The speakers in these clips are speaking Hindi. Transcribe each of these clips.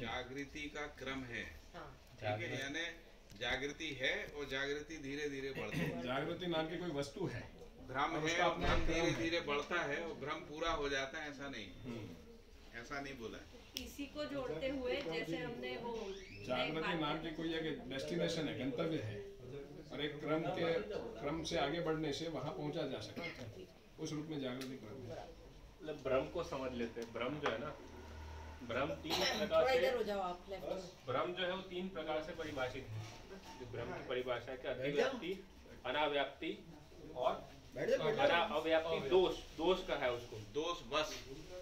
जागृति का क्रम है। हाँ। ठीक है? यानी जागृति है और जागृति धीरे धीरे बढ़ती है। जागृति नाम की कोई वस्तु है? भ्रम और है और भ्रम धीरे धीरे बढ़ता है और भ्रम पूरा हो जाता है ऐसा नहीं। हम्म। ऐसा नहीं बोला इसी को जोड़ते हुए जैसे हमने वो जागृति नाम की कोई एक डेस्टिनेशन है गंतव्य है और एक क्रम के क्रम से आगे बढ़ने से वहाँ पहुँचा जा सकता है। उस रूप में जागृति क्रम है। मतलब भ्रम को समझ लेते हैं। भ्रम जो है ना भ्रम तीन प्रकार हो से जाओ आप लेफ़्ट जो है वो तीन प्रकार से परिभाषित है। जो भ्रम की परिभाषा है कि अतिव्याप्ति अनाव्याप्ति और अव्याप्ति दोष दोष का है उसको। दोष बस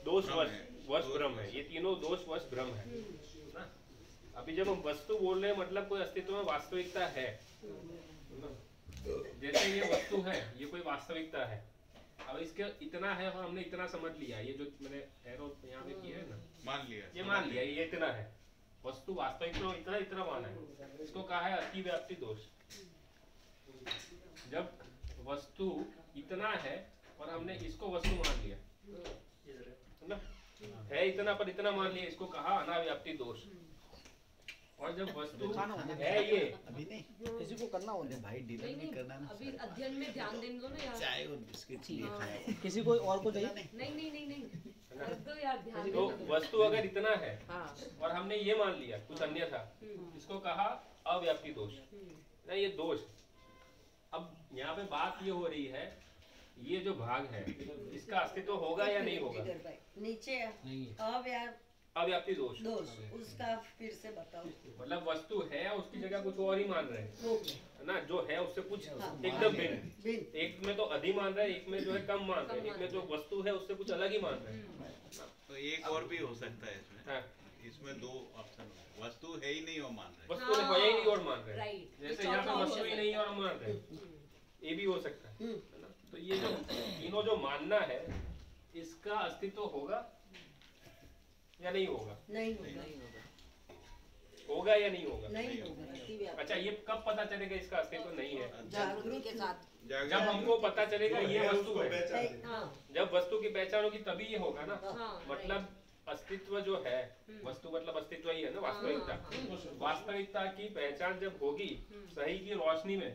दोष वश वश भ्रम है। ये तीनों दोष वश भ्रम है। अभी जब हम वस्तु बोल रहे हैं मतलब कोई अस्तित्व में वास्तविकता है। जैसे ये वस्तु है ये कोई वास्तविकता है। अब इसके इतना है और हमने इतना समझ लिया ये जो मैंने एरो यहाँ पे किया है ना मान लिया ये मान लिया ये इतना है। वस्तु वास्तविक में इतना इतना माना है। इसको कहा है अतिव्याप्ति दोष। जब वस्तु इतना है और हमने इसको वस्तु मान लिया है है इतना पर इतना मान लिया इसको कहा अनाव्याप्ति दोष। और जब वस्तु है ये। अभी नहीं। किसी को करना होता है भाई नहीं करना ना अभी अध्ययन में ध्यान देने दो ना यार। चाय और बिस्किट ये हाँ। किसी को और को चाहिए? नहीं। नहीं नहीं नहीं दो यार ध्यान तो वस्तु अगर इतना है हाँ। और हमने ये मान लिया कुछ अन्य था इसको कहा अव्याप्ति दोष। ना ये दोष। अब यहाँ पे बात ये हो रही है ये जो भाग है इसका अस्तित्व होगा या नहीं होगा? नीचे अव्याप अव्याप्ति दोष दोष उसका फिर से बताओ। मतलब वस्तु है उसकी जगह कुछ और ही मान रहे हैं। हो है ना जो है उससे कुछ हाँ। एकदम भिन्न। एक में तो अधि मान रहे हैं एक में जो है कम मान रहे हैं। एक में जो वस्तु है उससे कुछ अलग ही मान रहे हैं। तो एक और भी हो सकता है इसमें। हाँ, इसमें दो ऑप्शन हो। वस्तु है ही नहीं और मान रहे वस्तु भया ही नहीं और मान रहे जैसे यहाँ पे वस्तु ही नहीं है और मान रहे ये भी हो सकता है हम्म। है ना? तो ये जो तीनों जो मानना है इसका अस्तित्व होगा या नहीं होगा? नहीं होगा। होगा। या नहीं होगा? नहीं होगा अच्छा ये कब पता चलेगा इसका अस्तित्व नहीं है? जब हमको पता चलेगा ये वस्तु है। हाँ। जब वस्तु की पहचान होगी तभी ये होगा ना? हाँ मतलब अस्तित्व जो है वस्तु मतलब अस्तित्व ही है ना वास्तविकता। वास्तविकता की पहचान जब होगी सही की रोशनी में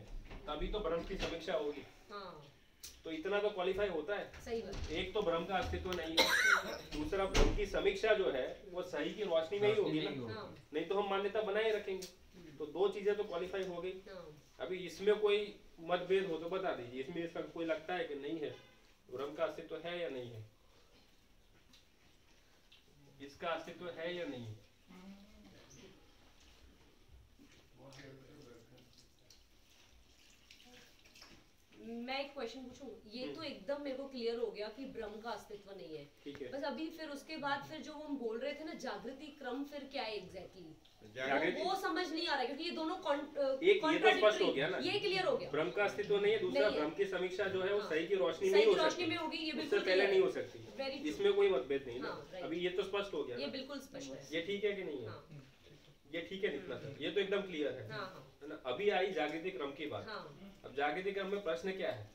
तभी तो भ्रम की समीक्षा होगी। हाँ। तो इतना तो क्वालिफाई होता है। सही बात। एक तो भ्रम का अस्तित्व नहीं है दूसरा ब्रह्म की समीक्षा जो है वो सही की रोशनी में ही होगी ना। हाँ नहीं तो हम मान्यता बनाए रखेंगे। तो दो चीज़ें तो क्वालिफाई हो गई। हाँ। अभी इसमें कोई मतभेद हो तो बता दीजिए इसमें इसका कोई लगता है कि नहीं है? भ्रम का अस्तित्व है या नहीं है? इसका अस्तित्व है या नहीं मैं एक क्वेश्चन पूछूँ? ये तो एकदम मेरे को क्लियर हो गया कि ब्रह्म का अस्तित्व नहीं है। है। बस अभी फिर उसके बाद फिर जो हम बोल रहे थे ना जागृति क्रम फिर क्या है एग्जैक्टली वो समझ नहीं आ रहा क्योंकि ये दोनों ये तो हो गया ना। ये क्लियर हो गया। ब्रह्म का अस्तित्व नहीं है दूसरा ब्रह्म की समीक्षा जो है वो हाँ। सही की रोशनी में रोशनी में होगी ये बिल्कुल पहले नहीं हो सकती। इसमें कोई मतभेद नहीं ना हाँ, अभी ये तो स्पष्ट हो गया ये बिल्कुल स्पष्ट है। ये ठीक है कि नहीं है? हाँ। ये ठीक है इतना सा ये तो एकदम क्लियर है। हाँ हाँ। है ना? अभी आई जागृति क्रम की बात। हाँ। अब जागृति क्रम में प्रश्न क्या है?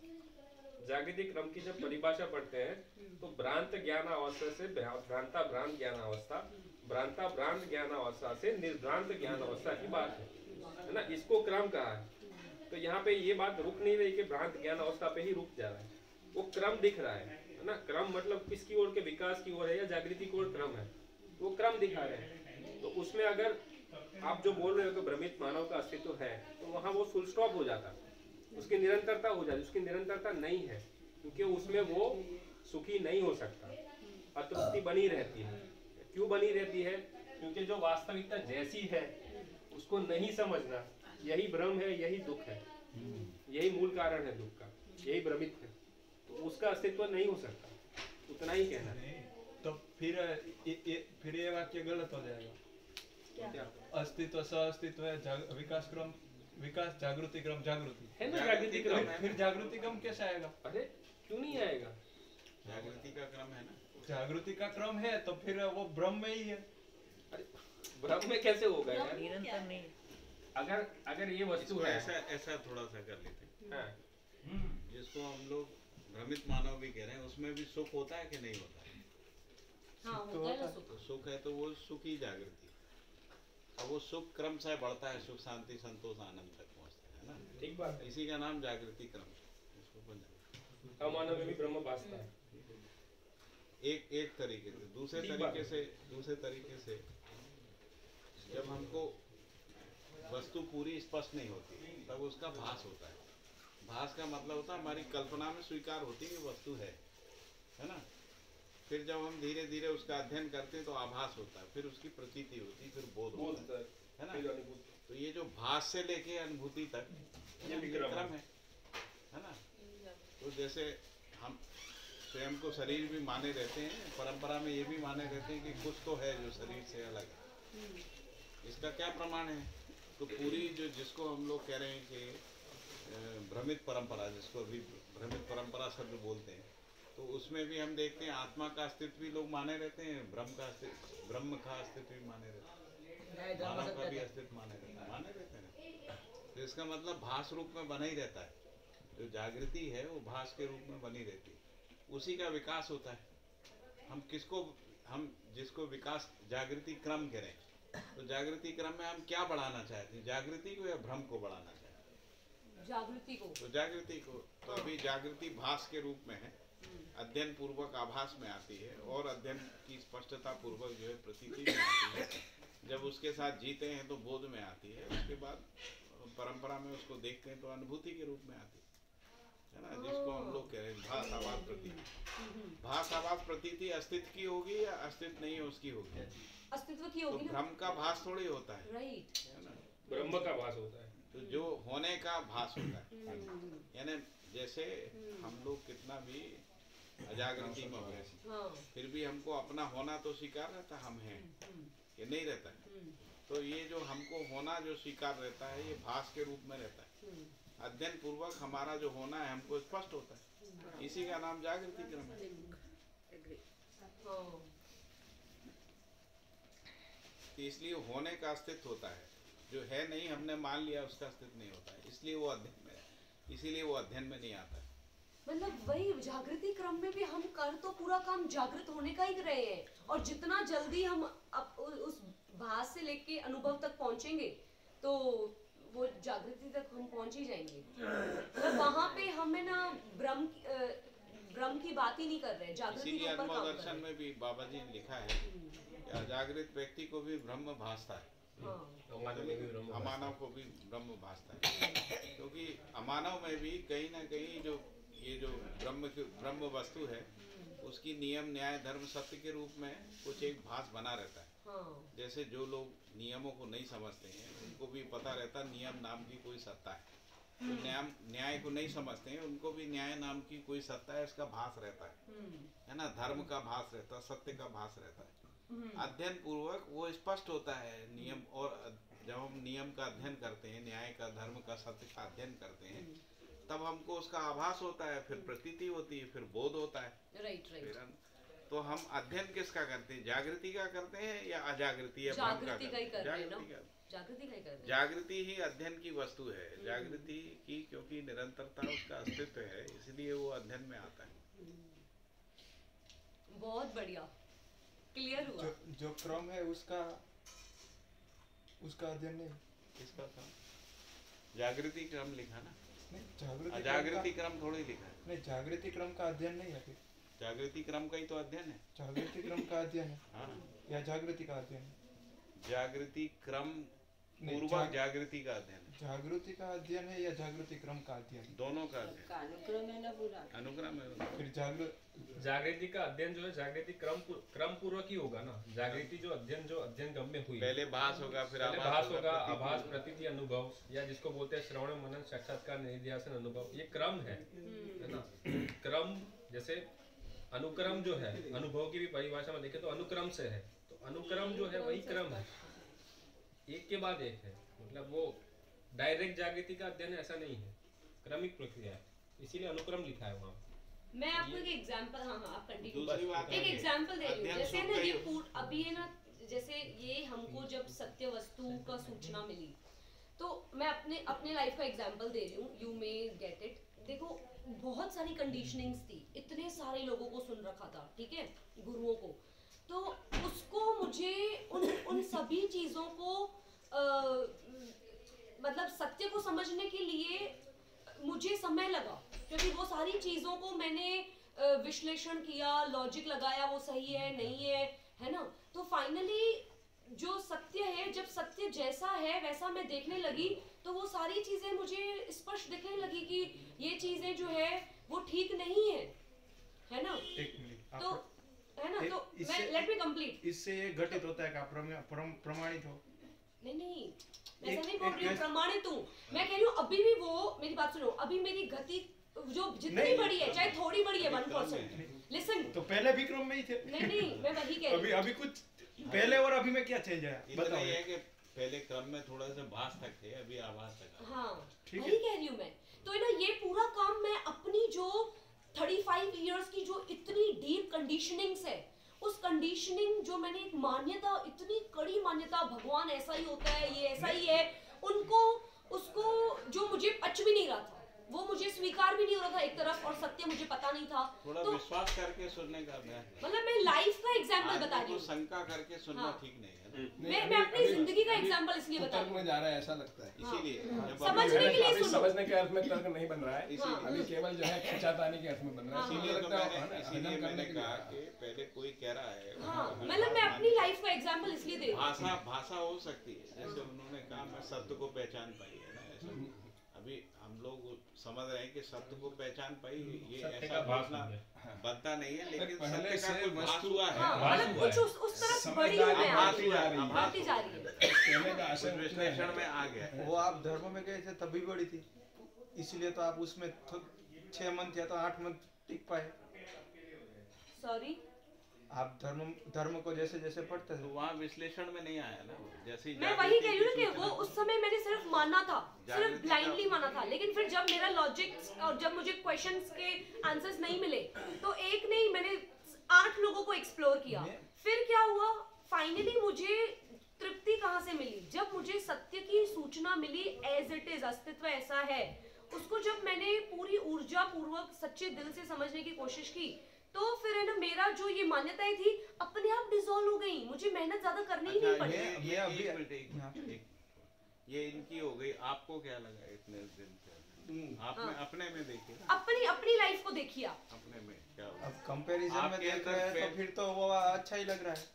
जागृति क्रम की जब परिभाषा पढ़ते हैं तो भ्रांत ज्ञान अवस्था से भ्रांता भ्रांत ज्ञान अवस्था भ्रांता भ्रांत ज्ञान अवस्था से निर्भ्रांत ज्ञान अवस्था की बात है। है ना? इसको क्रम कहा है। तो यहाँ पे ये बात रुक नहीं रही कि भ्रांत ज्ञान अवस्था पे ही रुक जा रहा है। वो क्रम दिख रहा है। है ना? क्रम मतलब किसकी ओर के विकास की ओर है या जागृति की ओर क्रम है? वो क्रम दिखा रहे हैं। तो उसमें अगर आप जो बोल रहे हो कि भ्रमित मानव का अस्तित्व है तो वहाँ वो फुल स्टॉप हो जाता। उसकी निरंतरता हो जाती उसकी निरंतरता नहीं है क्योंकि उसमें वो सुखी नहीं हो सकता। अतृप्ति बनी रहती है। क्यों बनी रहती है? क्योंकि जो वास्तविकता जैसी है उसको नहीं समझना यही भ्रम है यही दुख है। यही मूल कारण है दुख का यही भ्रमित है। तो उसका अस्तित्व नहीं हो सकता। उतना ही कहना। तो फिर ये, ये फिर ये वाक्य गलत हो जाएगा? अस्तित्व सह अस्तित्व है जाग, विकास क्रम विकास जागृति क्रम जागृति। है ना जागृति क्रम? फिर, जागृति क्रम कैसे आएगा? अरे क्यों नहीं आएगा? जागृति का क्रम है ना? जागृति का क्रम है तो फिर वो ब्रह्म में ही है। अरे भ्रम में कैसे होगा यार? निरंतर नहीं। अगर अगर ये वस्तु है। ऐसा ऐसा थोड़ा सा कर लेते हैं। हाँ, जिसको हम लोग भ्रमित मानव भी कह रहे हैं उसमें भी सुख होता है कि नहीं होता? है हाँ होता है। तो सुख है तो वो सुख ही जागृति। अब वो सुख क्रम से बढ़ता है सुख शांति संतोष आनंद तक पहुँचता है ना? ठीक बात है। इसी का नाम जागृति क्रम अमानव में भी ब्रह्म है। एक एक तरीके से। दूसरे तरीके से दूसरे तरीके से जब हमको वस्तु पूरी स्पष्ट नहीं होती तब उसका भास होता है। भास का मतलब होता है हमारी कल्पना में स्वीकार होती है वस्तु है है ना? फिर जब हम धीरे धीरे उसका अध्ययन करते हैं तो आभास होता है फिर उसकी प्रतीति होती फिर बोध होता है है ना? तो ये जो भास से लेके अनुभूति तक ये ये क्रम क्रम है। है ना? तो जैसे हम स्वयं को शरीर भी माने रहते हैं परंपरा में ये भी माने रहते हैं कि कुछ तो है जो शरीर से अलग है। इसका क्या प्रमाण है? तो पूरी जो जिसको हम लोग कह रहे हैं कि भ्रमित परंपरा जिसको अभी भ्रमित परंपरा शब्द बोलते हैं तो उसमें भी हम देखते हैं आत्मा का अस्तित्व भी लोग माने रहते हैं ब्रह्म का अस्तित्व ब्रह्म का अस्तित्व भी माने रहते हैं। मानव का भी अस्तित्व माने रहते हैं। माने रहते हैं। तो इसका मतलब भास रूप में बना ही रहता है। जो जागृति है वो भास के रूप में बनी रहती है। उसी का विकास होता है। हम किसको हम जिसको विकास जागृति क्रम करें तो जागृति क्रम में हम क्या बढ़ाना चाहते हैं? जागृति को या भ्रम को बढ़ाना चाहते हैं? जागृति को। तो जागृति को तो अभी जागृति भाष के रूप में है। अध्ययन पूर्वक आभास में आती है और अध्ययन की स्पष्टता पूर्वक जो है प्रतीति में आती है। जब उसके साथ जीते हैं तो बोध में आती है उसके बाद परंपरा में उसको देखते हैं तो अनुभूति के रूप में आती है। है ना? जिसको हम लोग कह रहे हैं आवाज़ प्रतीति। आवाज़ प्रतीति अस्तित्व की होगी या अस्तित्व नहीं है उसकी होगी? अस्तित्व की तो होगी ना। भ्रम का भास थोड़ी होता है। राइट है ना? ब्रह्म का भास होता है। तो जो होने का भास होता है। यानी जैसे हम लोग कितना भी अजागृति में हो। फिर भी हमको अपना होना तो स्वीकार रहता हम हैं। ये नहीं रहता है। तो ये जो हमको होना जो स्वीकार रहता है ये भास के रूप में रहता है। अध्ययन पूर्वक हमारा जो होना है हमको स्पष्ट होता है। इसी का नाम जागृति क्रम है। हाँ। तो इसलिए होने का अस्तित्व होता है। जो है नहीं हमने मान लिया उसका अस्तित्व नहीं होता है। इसलिए वो अध्ययन में इसीलिए वो अध्ययन में नहीं आता है। मतलब वही जागृति क्रम में भी हम कर तो पूरा काम जागृत होने का ही रहे हैं। और जितना जल्दी हम अप, उ- उस भास से लेके अनुभव तक पहुँचेंगे तो वो जागृति तक हम पहुँच ही जाएँगे। मतलब वहाँ पे हमें ना ब्रह्म ब्रह्म की बात ही नहीं कर रहे जागृति के ऊपर काम कर दर्शन में भी बाबा जी ने लिखा है कि अजागृत व्यक्ति को भी ब्रह्म भासता है। अमानव भी ब्रह्म भासता है। अमानव को भी ब्रह्म भासता है। क्योंकि अमानव में भी कहीं ना कहीं जो ये जो ब्रह्म की ब्रह्म वस्तु है उसकी नियम न्याय धर्म सत्य के रूप में कुछ एक भास बना रहता है। हाँ। जैसे जो लोग नियमों को नहीं समझते हैं उनको भी पता रहता है नियम नाम की कोई सत्ता है। जो न्याय न्याय को नहीं समझते हैं उनको भी न्याय नाम की कोई सत्ता है इसका भास रहता है। हम्म, है ना? धर्म का भास रहता है सत्य का भास रहता है। अध्ययन पूर्वक वो स्पष्ट होता है नियम और जब हम नियम का अध्ययन करते हैं न्याय का धर्म का सत्य का अध्ययन करते हैं तब हमको उसका आभास होता है फिर प्रतीति होती है फिर बोध होता है। राइट राइट तो हम अध्ययन किसका करते हैं? जागृति का करते हैं या अजागृति या जागृति का ही करते हैं? रहे हैं ना जागृति का ही कर जागृति ही अध्ययन की वस्तु है। जागृति की क्योंकि निरंतरता उसका अस्तित्व है इसलिए वो अध्ययन में आता है। बहुत बढ़िया। क्लियर हुआ। जो जो क्रम है उसका उसका अध्ययन नहीं। किसका था जागृति क्रम लिखा ना। जागृति क्रम अजागृति का- थोड़ी लिखा है। नहीं जागृति क्रम का अध्ययन नहीं है फिर। जागृति क्रम का ही तो अध्ययन है। जागृति क्रम का अध्ययन है? हाँ। या जागृति का अध्ययन है? जागृति क्रम जाग- जागृति का अध्ययन जागृति का अध्ययन है या जागृति क्रम का अध्ययन? दोनों का अध्ययन। है अनुक्रम है। फिर जागृति का अध्ययन जो है जागृति क्रम क्रम पूर्वक ही होगा ना। जागृति जो अध्ययन जो अध्ययन गम में हुई। पहले भास होगा फिर भास होगा आभास। प्रतीति अनुभव या जिसको बोलते हैं श्रवण मनन साक्षात्कार निधिध्यासन अनुभव ये क्रम है। है ना? क्रम जैसे अनुक्रम जो है अनुभव की भी परिभाषा में देखे तो अनुक्रम से है। तो अनुक्रम जो है वही क्रम है। एक के बाद एक है। मतलब वो डायरेक्ट जागृति का अध्ययन ऐसा नहीं है। क्रमिक प्रक्रिया है। इसीलिए अनुक्रम लिखा है वहाँ। मैं आपको एक एग्जांपल हाँ हाँ आप कंटिन्यू एक एग्जांपल दे रही हूँ। जैसे ना ये। पूर अभी है ना जैसे ये हमको जब सत्य वस्तु का सूचना मिली तो मैं अपने अपने लाइफ का एग्जांपल दे रही हूँ। यू मे गेट इट देखो बहुत सारी कंडीशनिंग्स थी। इतने सारे लोगों को सुन रखा था ठीक है? गुरुओं को। तो उसको मुझे उन उन सभी चीज़ों को आ, मतलब सत्य को समझने के लिए मुझे समय लगा। क्योंकि वो सारी चीज़ों को मैंने विश्लेषण किया लॉजिक लगाया वो सही है नहीं है है ना? तो फाइनली जो सत्य है जब सत्य जैसा है वैसा मैं देखने लगी तो वो सारी चीज़ें मुझे स्पष्ट दिखने लगी कि ये चीज़ें जो है वो ठीक नहीं है। है ना? एक मिनट तो है ना? तो इससे- लेट मी कंप्लीट इससे ये घटित होता है कि प्रमाणित हो। नहीं नहीं। मैं ऐसा नहीं बोल रही हूँ प्रमाणित हूँ। मैं कह रही हूँ अभी भी वो मेरी बात सुनो अभी मेरी गति जो जितनी बड़ी है चाहे थोड़ी बड़ी है वन परसेंट लिसन तो पहले भी क्रम में ही थे। नहीं नहीं मैं वही कह अभी रही हूँ। अभी कुछ पहले और अभी में क्या चेंज है बताओ। ही है कि पहले क्रम में थोड़ा सा भास तक थे अभी आवाज़ तक हाँ। ठीक वही कह रही हूँ मैं। तो ना ये पूरा काम मैं अपनी जो 35 ईयर्स की जो इतनी डीप कंडीशनिंग्स है, उस कंडीशनिंग जो मैंने एक मान्यता, इतनी कड़ी मान्यता, भगवान ऐसा ही होता है, ये ऐसा ही है, उनको, उसको जो मुझे पच भी नहीं रहा था। वो मुझे स्वीकार भी नहीं हो रहा था एक तरफ़ और सत्य मुझे पता नहीं था। थोड़ा तो विश्वास करके सुनने का मतलब मैं लाइफ का एग्ज़ाम्पल बता रही हूँ। शंका करके सुनना हाँ। ठीक नहीं है मैं- मैं अपनी ज़िंदगी का example इसलिए बता तर्क रही में जा रहा है ऐसा लगता है। इसीलिए समझने के लिए समझने के अर्थ में तर्क नहीं बन रहा है। अभी केवल जो है खिंचातानी के अर्थ में बन रहा है। हाँ, इसीलिए इसीलिए तो है मैंने हाँ, इसीलिए मैंने कहा। कि पहले कोई कह रहा है हाँ मतलब मैं अपनी लाइफ का एग्ज़ाम्पल इसलिए दे रही हूँ। भाषा भाषा हो सकती है जैसे उन्होंने कहा मैं सत्य को पहचान पाई। है अभी हम लोग समझ रहे हैं कि सत्य को पहचान पाई ये ऐसा गया। बनता नहीं है लेकिन पहले से वस्तु- हुआ है। हाँ कुछ उस, उस तरफ़ बड़ी हूँ। है, बढ़ती जा रही है। कहने का उतना विश्लेषण में आ गया वो आप धर्म में गए थे तभी बड़ी थी। इसलिए तो आप उसमें छह मंथ या तो आठ मंथ टिक पाए। सॉरी आप धर्म धर्म को जैसे जैसे पढ़ते तो थे वहाँ विश्लेषण में नहीं आया ना? जैसे मैं वही कह रही हूँ कि वो उस समय मैंने सिर्फ़ माना था सिर्फ़ ब्लाइंडली माना था। लेकिन फिर जब मेरा लॉजिक और जब मुझे क्वेश्चंस के आंसर्स नहीं मिले तो एक नहीं मैंने आठ लोगों को एक्सप्लोर किया। फिर क्या हुआ? फाइनली मुझे तृप्ति कहाँ से मिली? जब मुझे सत्य की सूचना मिली एज इट इज़ अस्तित्व ऐसा है उसको जब मैंने पूरी ऊर्जा पूर्वक सच्चे दिल से समझने की कोशिश की तो फिर है ना मेरा जो ये मान्यताएँ थी अपने आप डिसॉल्व हो गई। मुझे मेहनत ज़्यादा करनी ही नहीं अच्छा, पड़ी। ये- मैं- ये- हाँ। ये इनकी हो गई। आपको क्या लगा इतने दिन से? आपने हाँ। अपने में देखिए। अपनी अपनी लाइफ को देखिए आप। अपने में क्या हुआ? अब कंपैरिजन में देख रहे हैं तो फिर तो वो अच्छा ही लग रहा है।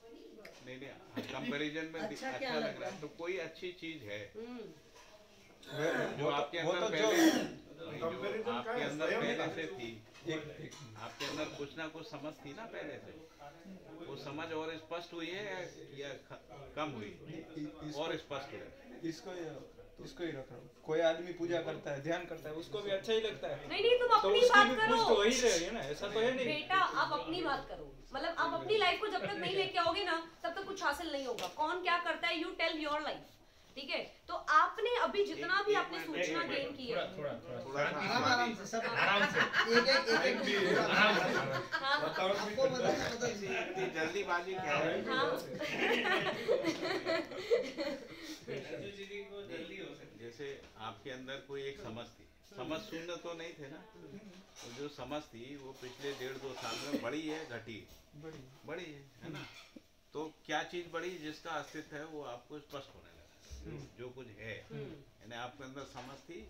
नहीं नहीं कंपैरिजन में अच्छा अच्छा, क्या लग लग रहा है। तो कोई अच्छी चीज़ है। हम्म। जो आपके तो- अंदर तो पहले जो आपके अंदर पहले से थी। एक एक आपके अंदर कुछ ना कुछ समझ थी ना पहले से? वो समझ और स्पष्ट हुई है या- या कम हुई? और स्पष्ट हुई इसको ही- इसको ही रख रहा हूँ। कोई आदमी पूजा करता है ध्यान करता है उसको भी अच्छा ही लगता है। नहीं नहीं तुम तो अपनी उसकी बात करो। तो वही रहेगी ना ऐसा तो है नहीं। बेटा आप अपनी बात करो। मतलब आप अपनी लाइफ को जब तक नहीं लेके आओगे ना तब तक कुछ हासिल नहीं होगा। कौन क्या करता है यू टेल योर लाइफ ठीक है? तो आपने अभी जितना भी आपने सूचना गेन की है। थोड़ा थोड़ा थोड़ा सा आराम हमारी- आराम से सब आराम से। एक एक एक एक आराम से। हाँ। आपको बताना बताइए इतनी जल्दीबाजी क्या है। हाँ। जैसे आपके अंदर कोई एक समझ थी। समझ शून्य तो नहीं थे ना? तो जो समझ थी वो पिछले डेढ़ दो साल में बड़ी है घटी है? बड़ी। बड़ी है है ना? तो क्या चीज़ बड़ी जिसका अस्तित्व है वो आपको स्पष्ट होने लगा। जो- जो कुछ है। हम्म, यानी आपके अंदर समझ थी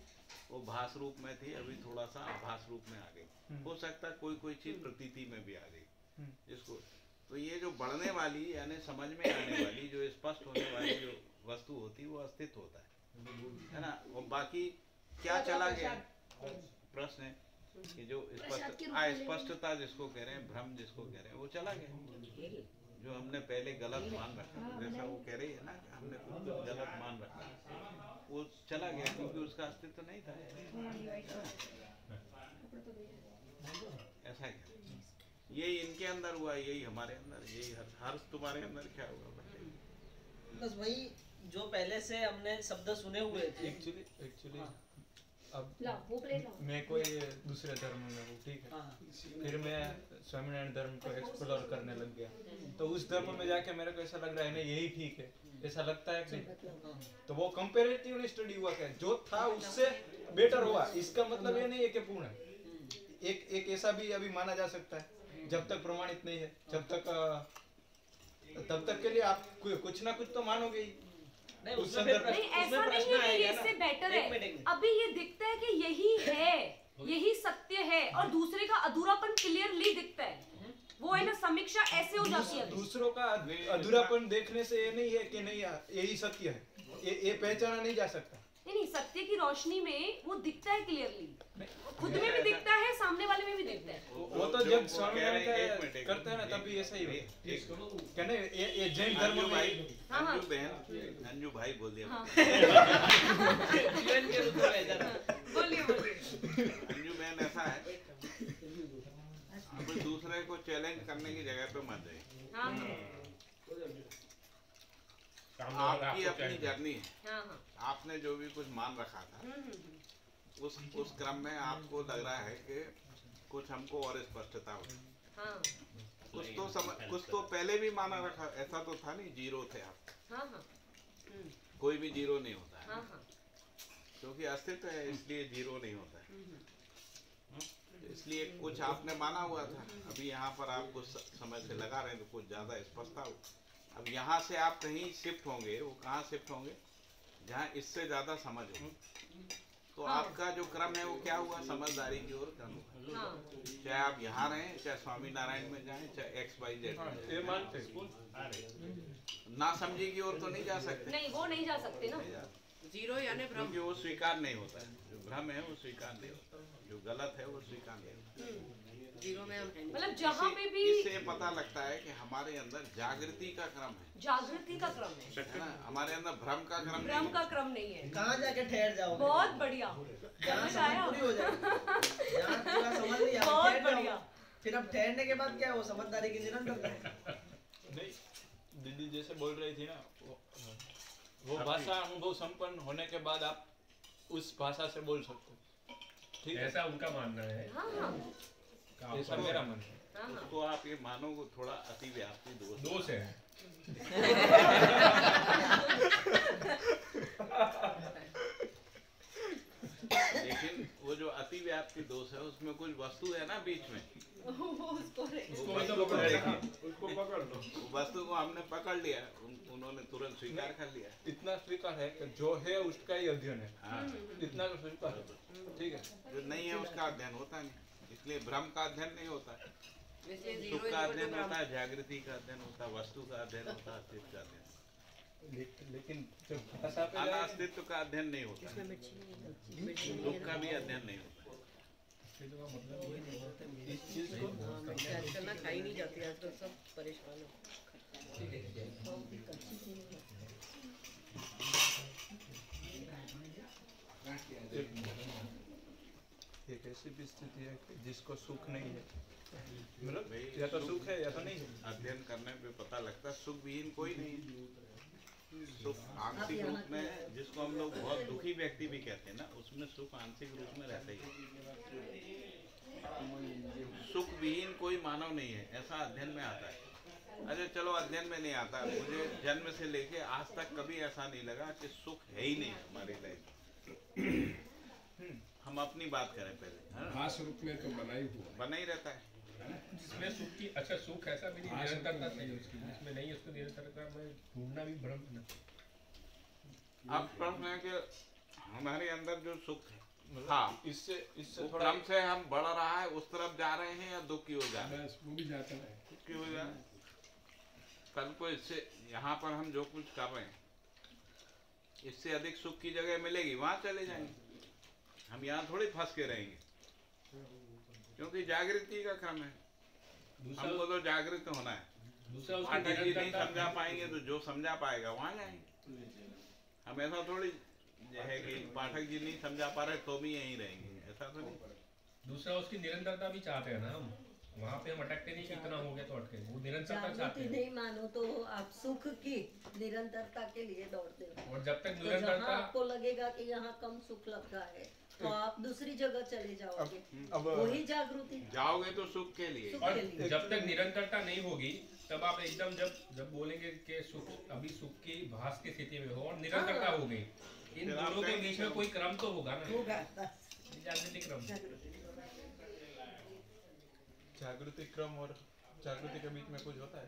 वो भास रूप में थी अभी थोड़ा सा आभास रूप में आ गई। हो सकता है कोई कोई चीज़ प्रतीति में भी आ गई। हम्म। जिसको तो ये जो बढ़ने वाली यानी समझ में आने वाली जो स्पष्ट होने वाली जो वस्तु होती है वो अस्तित्व होता है। है ना? और बाकी क्या चला गया? प्रश्न है कि जो स्पष्ट अस्पष्टता जिसको कह रहे हैं भ्रम जिसको कह रहे हैं वो चला गया। जो हमने पहले गलत मान रखा था, जैसा वो कह रही है ना कि हमने कुछ कुछ गलत मान रखा वो चला गया क्योंकि उसका अस्तित्व नहीं था। ऐसा क्या यही इनके अंदर हुआ यही हमारे अंदर यही हर हर्ष तुम्हारे अंदर क्या हुआ बस वही जो पहले से हमने शब्द सुने हुए थे। एक्चुअली एक्चुअली अब वो मैं कोई दूसरे धर्म में हूँ ठीक है? हाँ फिर मैं स्वामीनारायण धर्म को एक्सप्लोर करने लग गया। तो उस धर्म में जाके मेरे को ऐसा लग रहा है नहीं यही ठीक है। ऐसा लगता है कि तो वो कंपेरेटिवली स्टडी हुआ क्या? जो था उससे बेटर हुआ। इसका मतलब ये नहीं है कि पूर्ण है। एक एक ऐसा भी अभी माना जा सकता है जब तक प्रमाणित नहीं है जब तक तब तक के लिए आप कुछ ना कुछ तो मानोगे ही। नहीं उसमें नहीं ऐसा नहीं है कि ये इससे बेटर है। अभी ये दिखता है कि यही है यही सत्य है और दूसरे का अधूरापन क्लियरली दिखता है। वो है ना समीक्षा ऐसे हो जाती है दूसरों का अधूरापन देखने से ये नहीं है कि नहीं यही सत्य है। ये ये पहचाना नहीं जा सकता। नहीं नहीं सत्य की रोशनी में वो दिखता है क्लियरली खुद में भी दिखता है सामने वाले में भी दिखता है। वो वो तो जब स्वामी हैं, करते हैं ना तब भी ऐसा ही है। कहने ये ये जैन अंजू धर्म भाई में हाँ, हाँ। अंजू बहन अंजू भाई बोल दिया। हाँ। जीवन के रूप में ऐसा बोलिए बोलिए। अंजू बहन ऐसा है कोई दूसरे को चैलेंज करने की जगह पे मत जाइए। हाँ। हाँ। आपकी अपनी जर्नी है। हाँ हाँ। आपने जो भी कुछ मान रखा था हम्म, हम्म, हम्म। उस उस क्रम में आपको लग रहा है कि कुछ हमको और स्पष्टता हो। हाँ। कुछ तो समझ कुछ तो पहले भी माना रखा ऐसा तो था नहीं ज़ीरो थे आप। हाँ हाँ। कोई भी ज़ीरो नहीं होता है। हाँ हाँ। क्योंकि अस्तित्व है इसलिए ज़ीरो नहीं होता है। हम्म, इसलिए कुछ आपने माना हुआ था। अभी यहाँ पर आप कुछ समय से लगा रहे हैं तो कुछ ज़्यादा स्पष्टता हो। अब यहाँ से आप कहीं शिफ्ट होंगे वो कहाँ शिफ्ट होंगे? जहाँ इससे ज़्यादा समझ हो तो हाँ। आपका जो क्रम है वो क्या हुआ? समझदारी की ओर क्रम हुआ। हाँ। चाहे आप यहाँ रहें चाहे स्वामी नारायण में जाएँ चाहे एक्स वाई जेड में। ना समझी की ओर तो नहीं जा सकते। नहीं वो नहीं जा सकते ना। ज़ीरो यानी भ्रम। क्योंकि वो स्वीकार नहीं होता है। जो भ्रम है वो स्वीकार नहीं होता। जो गलत है वो स्वीकार नहीं होता। ज़ीरो में हम मतलब जहाँ पे भी इससे पता लगता है कि हमारे अंदर जागृति का क्रम है। जागृति का क्रम है। है ना? हमारे अंदर भ्रम का क्रम भ्रम का क्रम नहीं है। कहाँ जाके ठहर जाओगे? बहुत बढ़िया। समझ समझ आया? हो बहुत बढ़िया। फिर अब ठहरने के बाद क्या है? वो समझदारी की निरंतरता है नहीं दीदी जैसे बोल रही थी ना वो, वो भाषा अनुभव संपन्न होने के बाद आप उस भाषा से बोल सकते हो। ठीक ऐसा उनका मानना है। हाँ हाँ। ऐसा मेरा मन है। हाँ हाँ। उसको आप ये मानो को थोड़ा अति व्याप्ति दोष दोष है। लेकिन वो जो अति व्याप्ति दोष है उसमें कुछ वस्तु है ना बीच में? उसको उसको वस्तु तो को पकड़ देखिए उसको पकड़ लो। वस्तु को हमने पकड़ लिया उन्होंने तुरंत स्वीकार कर लिया। इतना स्वीकार है कि जो है उसका ही अध्ययन है। हाँ। इतना तो स्वीकार ठीक है। जो नहीं है उसका अध्ययन होता नहीं। इसलिए भ्रम का अध्ययन नहीं होता। है सुख का अध्ययन होता है जागृति का अध्ययन होता है वस्तु का अध्ययन होता है अस्तित्व का अध्ययन। लेकिन जाए अनास्तित्व का अध्ययन नहीं होता। है दुख का भी अध्ययन नहीं होता। है। इस चीज़ को आजकल खाई नहीं जाती आजकल सब परेशान है। एक ऐसी भी स्थिति है कि जिसको सुख नहीं है। मतलब या तो सुख- है, या तो नहीं है। अध्ययन करने पे पता लगता है सुख विहीन कोई नहीं। सुख आंशिक रूप में जिसको हम लोग बहुत दुखी व्यक्ति भी कहते हैं ना, उसमें सुख आंशिक रूप में रहता ही सुख विहीन कोई मानव नहीं है, ऐसा अध्ययन में आता है। अरे चलो, अध्ययन में नहीं आता। मुझे जन्म से लेके आज तक कभी ऐसा नहीं लगा कि सुख है ही नहीं हमारी लाइफ हम अपनी बात करें पहले है रूप में तो बना ही। हुआ बना ही रहता है। जिसमें सुख की अच्छा सुख ऐसा मेरी हाँ, निरंतरता नहीं उसकी जिसमें नहीं उसको निरंतरता में ढूंढना भी भ्रम है। अब प्रश्न है कि हमारे अंदर जो सुख है मतलब हाँ इससे इससे थोड़ा क्रम से हम बढ़ रहा है उस तरफ़ जा रहे हैं या दुख की ओर जा रहे हैं? वो भी जाता है। दुख की ओर जा कल को इससे यहाँ पर हम जो कुछ कर रहे हैं इससे अधिक सुख की जगह मिलेगी वहाँ चले जाएँगे। हम यहाँ थोड़ी फंस के रहेंगे। क्योंकि जागृति का क्रम है। हमको तो जागृत होना है। पाठक जी नहीं समझा पाएँगे तो जो समझा पाएगा वहाँ जाएँगे। हम ऐसा थोड़ी है कि पाठक जी नहीं समझा पा रहे तो भी यहीं रहेंगे। ऐसा तो नहीं। दूसरा उसकी निरंतरता भी चाहते हैं ना हम। वहाँ पे हम अटकते नहीं कि इतना हो गया तो अटके। वो निरंतरता चाहते हैं नहीं मानो तो आप सुख की निरंतरता के लिए दौड़ते हो। और जब तक तो निरंतरता आपको लगेगा कि यहाँ कम सुख लग रहा है तो आप दूसरी जगह चले जाओगे। अब वही जागृति। जाओगे तो सुख के लिए। सुख और के लिए। जब तक निरंतरता नहीं होगी तब आप एकदम जब जब बोलेंगे कि सुख अभी सुख की भास की स्थिति में हो और निरंतरता हो। गई इन दोनों के बीच में कोई क्रम तो होगा ना? होगा बस। जागृतिक क्रम। जागृति क्रम और जागृति के बीच में कुछ होता है?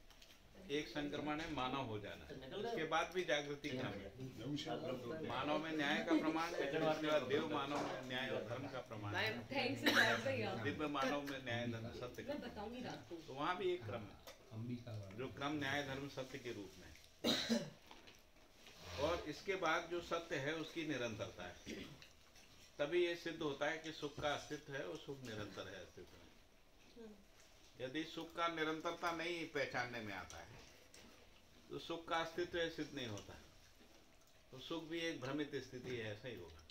एक संक्रमण है मानव हो जाना। उसके बाद भी जागृति क्रम है। मानव में न्याय का प्रमाण है उसके बाद देव मानव में न्याय और धर्म का प्रमाण है। दिव्य मानव में न्याय धर्म सत्य का। तो वहाँ भी एक क्रम है जो क्रम न्याय धर्म सत्य के रूप में है। और इसके बाद जो सत्य है उसकी निरंतरता है। तभी ये सिद्ध होता है कि सुख का अस्तित्व है और सुख निरंतर है अस्तित्व में। यदि सुख का निरंतरता नहीं पहचानने में आता है तो सुख का अस्तित्व सिद्ध नहीं होता। तो सुख भी एक भ्रमित स्थिति है ऐसा ही होगा।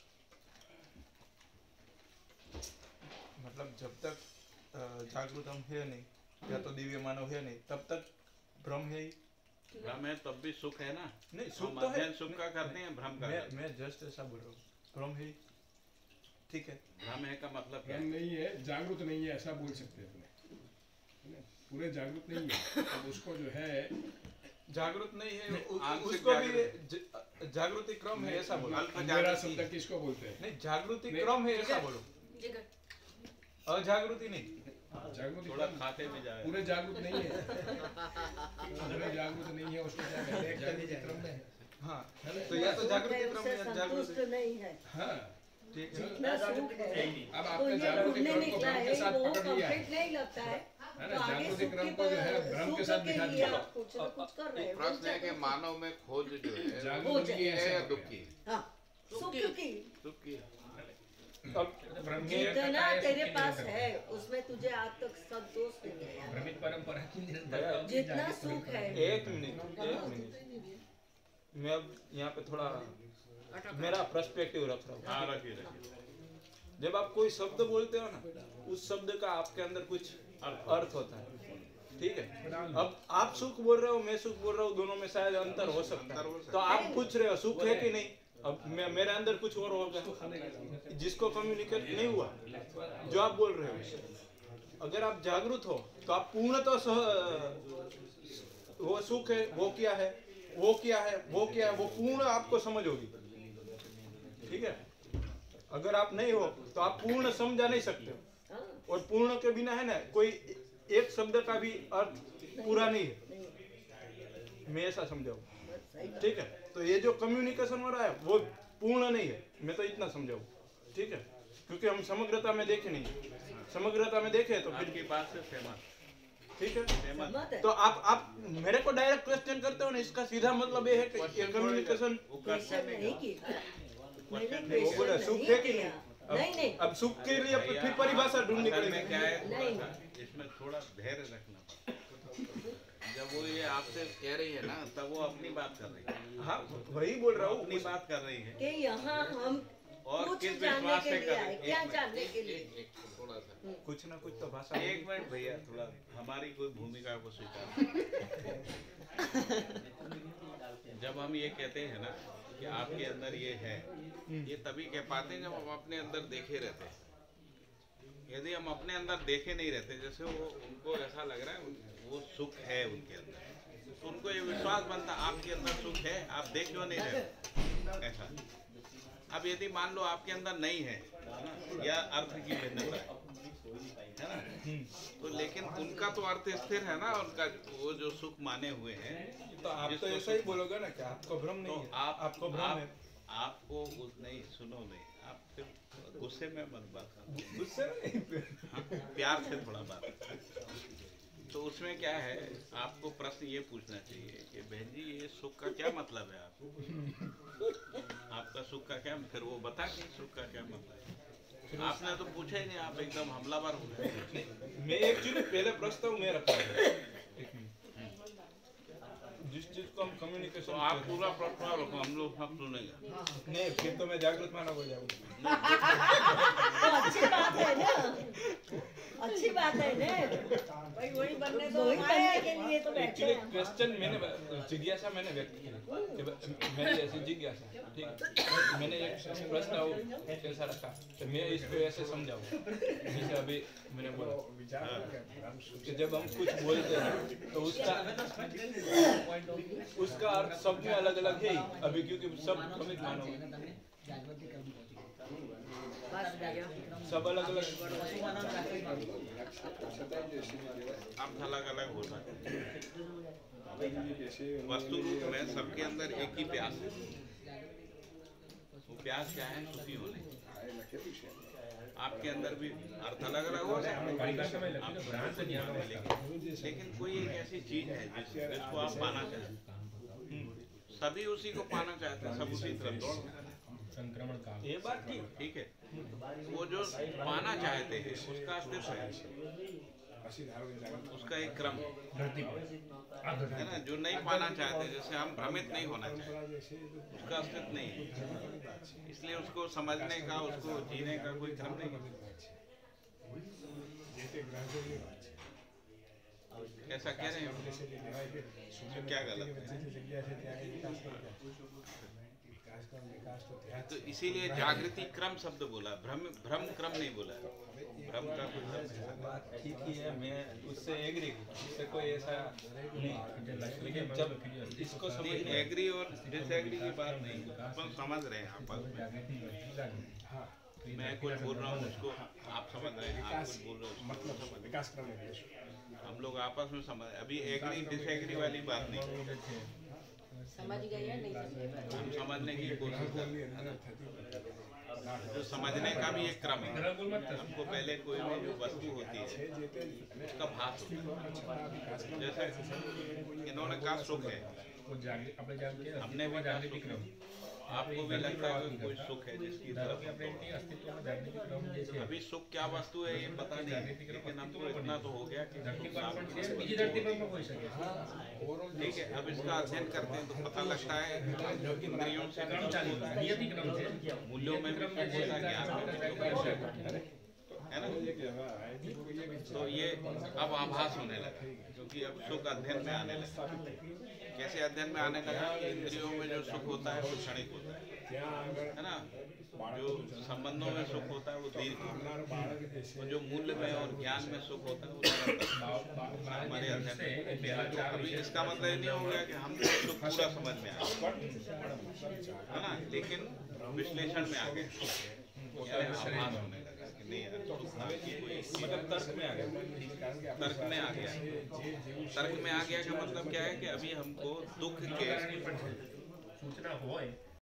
मतलब जब तक जागृत हम है नहीं या तो दिव्य मानव है नहीं तब तक भ्रम है ही। भ्रम है तब भी सुख है ना? नहीं सुख तो है। सुख का करते हैं भ्रम का मैं मैं जस्ट ऐसा बोल रहा हूँ भ्रम है ही। ठीक है। भ्रम है का मतलब क्या नहीं है जागृत नहीं है ऐसा बोल सकते हैं अपने। पूरे जागृत नहीं है अब उसको जो है जागृत नहीं है उ- उसको भी जागृत। जागृति क्रम है ऐसा बोलो। अंधेरा शब्द किसको बोलते हैं? नहीं जागृति क्रम है ऐसा बोलो। अजागृति नहीं। जागृति थोड़ा खाते में जाए। पूरे जागृत नहीं है। पूरे जागृत नहीं है उसको क्या कहते हैं जागृति क्रम में। है हाँ तो या तो जागृति क्रम उससे या संतुष्ट नहीं है। हाँ। ठीक है। अब तो आपने ये जागृति क्रम को भ्रम है के साथ पकड़ लिया है। तो प्रश्न है कि मानव में खोज जो है दुख की जितना तेरे पास है उसमें तुझे आज तक संतोष नहीं है। भ्रमित परंपरा की निरंतरता जितना सुख है। एक मिनट एक मिनट। मैं अब यहाँ पे थोड़ा मेरा पर्सपेक्टिव रख रहा हूँ। हाँ जब आप कोई शब्द बोलते हो ना उस शब्द का आपके अंदर कुछ अर्थ होता है। ठीक है? अब आप सुख बोल रहे हो मैं सुख बोल रहा हूँ दोनों में शायद अंतर हो सकता है। तो आप पूछ रहे हो सुख है कि नहीं? अब मेरे अंदर कुछ और होगा। जिसको कम्युनिकेट नहीं हुआ जो आप बोल रहे हो। अगर आप जागरूक हो तो आप पूर्णतः सह- वो सुख है वो क्या है वो क्या है वो क्या है वो पूर्ण आपको समझ होगी। ठीक है? अगर आप नहीं हो तो आप पूर्ण समझा नहीं सकते हाँ, और पूर्ण के बिना है ना कोई एक शब्द का भी अर्थ पूरा नहीं है। मैं ऐसा समझाऊं। ठीक है? तो ये जो कम्युनिकेशन हो रहा है वो पूर्ण नहीं है। मैं तो इतना समझाऊं। ठीक है? क्योंकि हम समग्रता में देखे नहीं। समग्रता में देखे तो फिर आपकी बात से सहमत। ठीक है? तो आप आप मेरे को डायरेक्ट क्वेश्चन करते हो ना इसका सीधा मतलब ये है कि कम्युनिकेशन वो नहीं नहीं, वो बोला क्वेश्चन सुख नहीं है कि नहीं? नहीं नहीं। अब सुख के लिए फिर परिभाषा ढूँढने के में क्या है नहीं। इसमें थोड़ा धैर्य रखना पड़ता जब वो ये आपसे कह रही है ना तब वो अपनी बात कर रही है। हाँ वही बोल रहा हूँ। अपनी बात कर रही है। कि यहाँ हम और किस विश्वास से कर? क्या जानने के लिए? एक- एक थोड़ा सा। कुछ ना कुछ तो भाषा एक मिनट भैया थोड़ा हमारी कोई भूमिका को स्वीकार जब हम ये कहते हैं ना कि आपके अंदर ये है ये तभी कह पाते हैं जब हम अपने अंदर देखे रहते हैं। यदि हम अपने अंदर देखे नहीं रहते जैसे वो उनको ऐसा लग रहा है वो सुख है उनके अंदर। तो उनको ये विश्वास बनता आपके अंदर सुख है आप देख क्यों नहीं रहे? ऐसा। अब यदि मान लो आपके अंदर नहीं है या अर्थ की भिन्नता है है ना? तो लेकिन उनका तो अर्थ स्थिर है ना उनका वो जो सुख माने हुए हैं तो आप तो ऐसा ही बोलोगे ना कि आपको भ्रम तो नहीं है आप आपको भ्रम आप, है। आपको उस नहीं सुनो नहीं आप फिर गुस्से में मत बात गुस्से में हाँ, प्यार से थोड़ा बात। तो उसमें क्या है आपको प्रश्न ये पूछना चाहिए कि बहन जी ये सुख का क्या मतलब है आपको? आपका सुख का क्या फिर वो बता कि सुख का क्या मतलब है। आपने तो पूछा ही नहीं आप एकदम हमलावर हो गए। मैं एक्चुअली पहले प्रस्ताव मैं रखा जिस चीज़ को हम तो कम्युनिकेशन आप पूरा प्रस्ताव रखो हम लोग सब सुनेंगे। नहीं फिर तो मैं जागृत मानव हो जाऊँगा। तो अच्छी बात है ना। अच्छी बात है ना भाई वही बनने दो। वही बनने के लिए तो बैठे हैं। क्वेश्चन मैंने जिज्ञासा मैंने व्यक्त की कि ब- मेरी ऐसी जिज्ञासा ठीक मैंने एक प्रश्न वो ऐसा रखा? तो मैं इसको ऐसे समझाऊं। जैसे अभी मैंने बोला कि जब हम कुछ बोलते हैं तो उसका उसका अर्थ सब में अलग अलग है ही। अभी क्योंकि सब भ्रमित मानव हैं। सब अलग अलग। अर्थ अलग अलग होता है। वस्तु रूप में सबके अंदर एक ही प्यास है। वो प्यास क्या है? सुखी होने। आपके अंदर भी अर्थ अलग अलग हो लेकिन लेकिन कोई एक ऐसी चीज़ है जिसको आप पाना चाहते सभी उसी को पाना चाहते हैं, सब उसी तरफ़ दौड़ रहे हैं। ये बात ठीक ठीक है। वो जो पाना चाहते हैं उसका अस्तित्व है। उसका एक क्रम। है ना जो नहीं पाना चाहते जैसे हम भ्रमित नहीं होना चाहते। उसका अस्तित्व नहीं है। इसलिए उसको समझने का उसको जीने का कोई क्रम नहीं है। कैसा कह रहे हैं? क्या गलत है? तो इसीलिए जागृति क्रम शब्द बोला भ्रम भ्रम क्रम नहीं बोला। भ्रम का कोई क्रम नहीं बात ठीक ही है मैं उससे एग्री हूँ उससे कोई ऐसा नहीं। लेकिन जब इसको नहीं समझने एग्री और डिसएग्री की बात नहीं। अपन समझ रहे हैं आपस में। मैं कुछ बोल रहा हूँ उसको आप समझ रहे हैं आप कुछ बोल रहे हो मतलब समझ विकास हम लोग आपस में समझ अभी एग्री डिसएग्री वाली बात नहीं। समझ गए समझने की कोशिश जो समझने का भी एक क्रम है। हमको पहले कोई भी जो वस्तु होती है, उसका भाव जैसे इन्होंने कहा, सुख है। हमने भी कहा, सुख है। आपको भी लगता है कोई सुख है जिसकी तरफ़ अभी सुख क्या वस्तु है ये पता नहीं लेकिन हमको इतना तो हो गया कि ठीक है अब इसका अध्ययन करते हैं तो पता लगता है मूल्यों में है ना? तो ये अब आभास होने लगा क्योंकि अब सुख अध्ययन में आने लगा। कैसे अध्ययन में आने कि इंद्रियों में जो सुख होता है वो क्षणिक होता है। है ना? जो संबंधों में सुख होता है वो दीर्घ और जो मूल्य में और ज्ञान में सुख होता है वो हमारे अध्ययन में अभी इसका मतलब ये नहीं हो गया कि हम सुख पूरा समझ में आ है ना? लेकिन विश्लेषण में आ गए तर्क में आ गया तर्क में आ गया तर्क में आ गया का मतलब क्या है कि अभी हमको दुख के सूचना हो